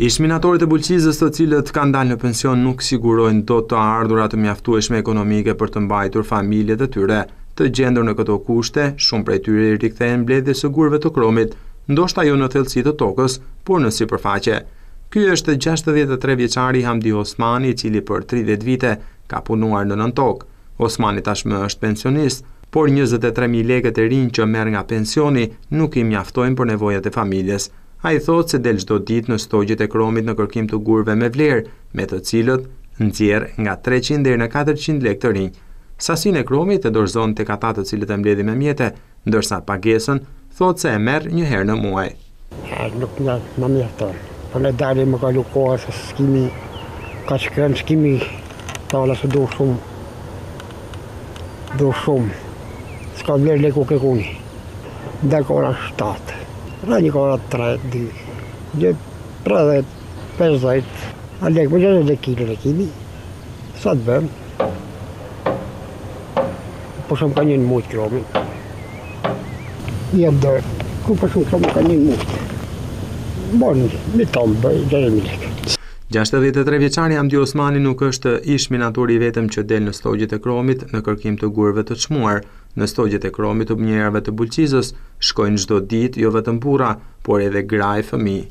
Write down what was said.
Ish-minatorët e Bulqizës të cilët kanë dalë në pension nuk sigurojnë dot të ardhura të mjaftueshme ekonomike për të mbajtur familjet e tyre. Të gjendur në këto kushte, shumë prej tyre i rikthehen mbledhjes së gurëve të kromit, ndoshta jo në thellësi të tokës, por në sipërfaqe. Ky është gjashtëdhjetë e tre vjeçari Hamdi Osmani i cili për tridhjetë vite ka punuar në nëntokë. Osmani tashmë është pensionist, Por njëzet e tre mijë lekët e rinj që merr nga pensioni nuk i mjaftojnë për nevojat e familjes. Ai thotë se del çdo ditë në stoqet e kromit në kërkim të gurëve me vlerë, me të cilët nxjerr nga treqind deri në katërqind lekë të rinj. Sasinë e kromit e dorëzon tek ata të cilët e mbledhin me mjete, ndërsa pagesën thotë se e merr një herë në muaj. Herë nuk na na mjafton. Po ne dalim më kalu koha se s'kemi ka që krenë s'kemi tala se do shumë do shumë s'ka vlerë leku ke kuni ndaj kora 7 dhe një kora 3 dy një 30 Pesëdhjetë. A lek më gjënë dhe kile kromi? Sa të bëmë? Po shumë ka njënë mujtë kromi. Një dërë. Ku po shumë kromi ka njënë mujtë? Bon, një tomë bëjë, gjënë më lekë. 63 vjeçari Hamdi Osmani nuk është ish-minatori i vetëm që del në stoqet e kromit në kërkim të gurëve të çmuar. Në stoqet e kromit të minierave të Bulqizës shkojnë çdo ditë jo vetëm burra, por edhe gra e fëmijë.